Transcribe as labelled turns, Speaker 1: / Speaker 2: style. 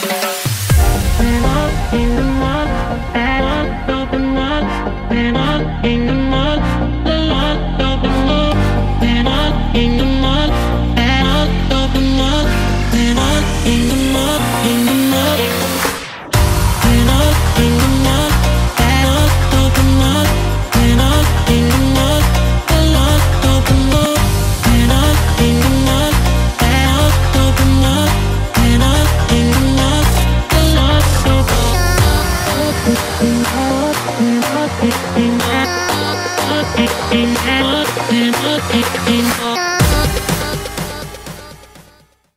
Speaker 1: Bye. In